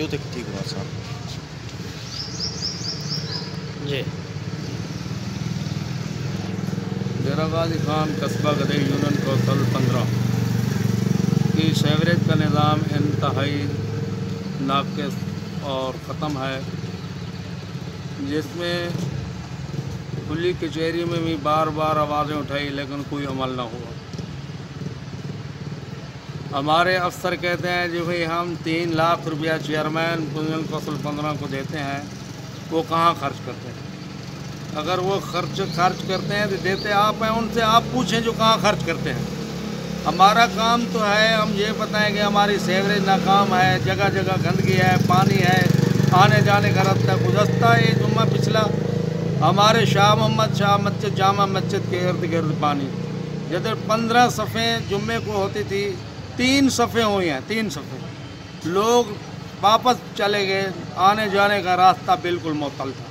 جو تک ٹھیک ہوا صاحب جی ڈیرا غازی خان قصبہ گدے یونین کوسل پندرہ کی سیوریج کا نظام انتہائی ناقص اور ختم ہے جس میں کھلی کچہری میں بھی بار بار آوازیں اٹھائی لیکن کوئی عمل نہ ہوا ہمارے افسر کہتے ہیں جو بھائی ہم تین لاکھ روپیہ چیئرمین یونین کوسل پندرہ کو دیتے ہیں، وہ کہاں خرچ کرتے ہیں؟ اگر وہ خرچ خرچ کرتے ہیں تو دیتے آپ ہیں، ان سے آپ پوچھیں جو کہاں خرچ کرتے ہیں۔ ہمارا کام تو ہے، ہم یہ بتائیں کہ ہماری سیوریج ناکام ہے، جگہ جگہ گندگی ہے، پانی ہے، آنے جانے کا راستہ گزشتہ یہ جمعہ پچھلا۔ ہمارے شاہ محمد شاہ مسجد، جامع مسجد کے ارد گرد پانی۔ جدھر پندرہ صفحے جمعے کو ہوتی تھی تین صفحے ہوئی ہیں، تین صفحے۔ لوگ واپس چلے گئے، آنے جانے کا راستہ بالکل معطل تھا۔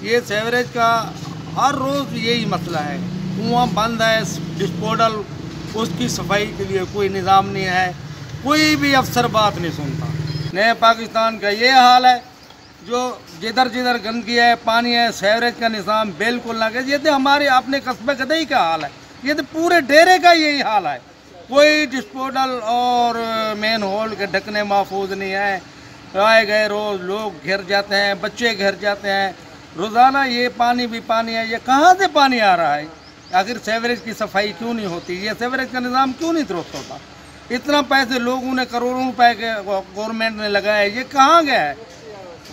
یہ سیوریج کا ہر روز یہی مسئلہ ہے۔ کنواں بند ہے ڈسپوڈل اس کی صفائی کے لیے کوئی نظام نہیں ہے۔ کوئی بھی افسر بات نہیں سنتا۔ نئے پاکستان کا یہ حال ہے، جو جدھر جدھر گندگی ہے، پانی ہے، سیوریج کا نظام بالکل نہ یہ تو ہمارے اپنے قصبے گدئی کا حال ہے۔ یہ تو پورے ڈیرے کا یہی حال ہے۔ کوئی ڈسپوڈل اور مین ہول کے ڈھکنے محفوظ نہیں ہے آئے گئے روز لوگ گھر جاتے ہیں، بچے گھر جاتے ہیں۔ روزانہ یہ پانی بھی پانی ہے، یہ کہاں سے پانی آ رہا ہے؟ آخر سیوریج کی صفائی کیوں نہیں ہوتی؟ یہ سیوریج کا نظام کیوں نہیں درست ہوتا؟ اتنا پیسے لوگوں نے کروڑوں روپے کے گورنمنٹ نے لگائے، یہ کہاں گیا ہے؟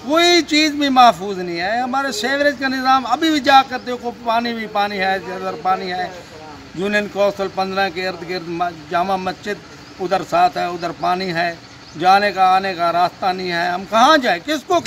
کوئی چیز بھی محفوظ نہیں ہے۔ ہمارے سیوریج کا نظام ابھی بھی جا کر دیکھو، پانی بھی پانی ہے ادھر پانی ہے۔ یونین کوسل پندرہ کے ارد گرد جامع مسجد، ادھر ساتھ ہے، ادھر پانی ہے۔ جانے کا آنے کا راستہ نہیں ہے۔ ہم کہاں جائیں؟ کس کو